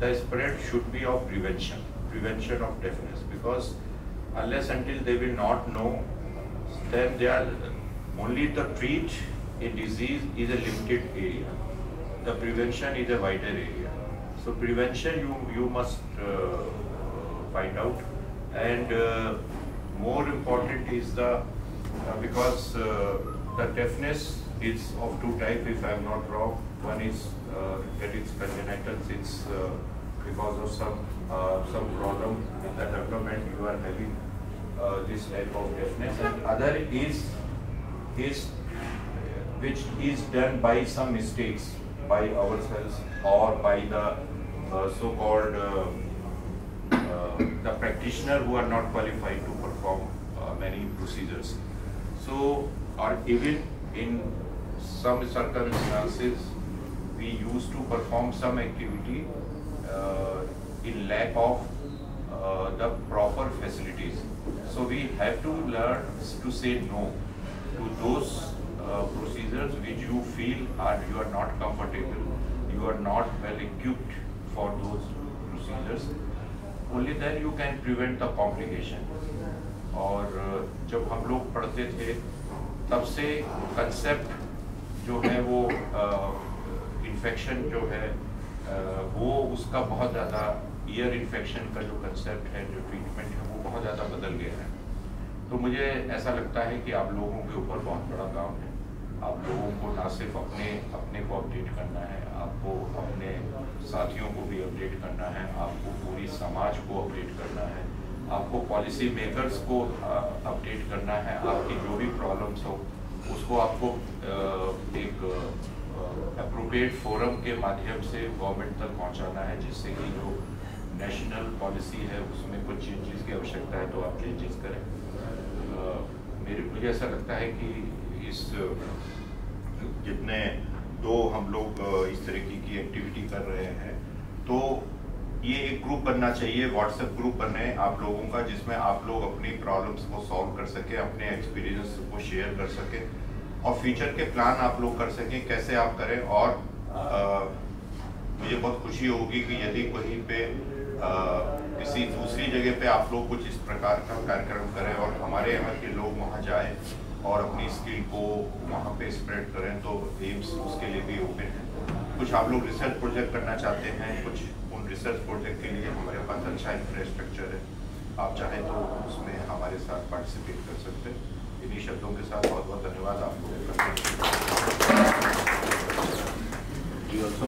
the spread should be of prevention, prevention of deafness because unless until they will not know, then they are only the treat a disease is a limited area. The prevention is a wider area. So prevention you you must uh, find out, and uh, more important is the uh, because uh, the deafness is of two types if I am not wrong. One is uh, that it's congenital, it's uh, because of some uh, some problem in the development you are having uh, this type of deafness, and other is is which is done by some mistakes by ourselves or by the uh, so-called uh, the practitioner who are not qualified to perform many procedures. So, or even in some circumstances, we used to perform some activity uh, in lack of uh, the proper facilities. So we have to learn to say no to those uh, procedures which you feel are you are not comfortable, you are not well equipped for those procedures. Only then you can prevent the complication. और uh, जब हम लोग पढ़ते थे तब से concept जो है वो इन्फेक्शन जो है वो उसका बहुत ज़्यादा ईयर इन्फेक्शन का जो कंसेप्ट है, जो ट्रीटमेंट है, वो बहुत ज़्यादा बदल गया है। तो मुझे ऐसा लगता है कि आप लोगों के ऊपर बहुत बड़ा काम है। आप लोगों को ना सिर्फ़ अपने अपने को अपडेट करना है, आपको अपने साथियों को भी अपडेट करना है, आपको पूरी समाज को अपडेट करना है, आपको पॉलिसी मेकर्स को अपडेट करना है, आपकी जो भी प्रॉब्लम्स हो, उसको आपको एक अप्रोप्रिएट फोरम के माध्यम से गवर्नमेंट तक पहुंचाना है, जिससे कि जो नेशनल पॉलिसी है, उसमें कुछ चेंजेस की आवश्यकता है तो आप चेंजेस करें। मेरे, मुझे ऐसा लगता है कि इस, जितने दो हम लोग इस तरीके की एक्टिविटी कर रहे हैं तो ये एक ग्रुप बनना चाहिए व्हाट्सएप ग्रुप बने आप लोगों का, जिसमें आप लोग अपनी प्रॉब्लम्स को सॉल्व कर सके, अपने एक्सपीरियंस को शेयर कर सके। और फ्यूचर के प्लान आप लोग कर सकें कैसे आप करें और आ, मुझे बहुत खुशी होगी कि यदि कहीं पे आ, किसी दूसरी जगह पे आप लोग कुछ इस प्रकार का कार्यक्रम करें और हमारे यहाँ के लोग वहाँ जाएँ और अपनी स्किल को वहाँ पे स्प्रेड करें तो एम्स उसके लिए भी ओपन है। कुछ आप लोग रिसर्च प्रोजेक्ट करना चाहते हैं कुछ उन रिसर्च प्रोजेक्ट के लिए हमारे पास अच्छा इंफ्रास्ट्रक्चर है। आप चाहें तो उसमें हमारे साथ पार्टिसिपेट कर सकते हैं। इन्हीं शब्दों के साथ बहुत बहुत धन्यवाद आप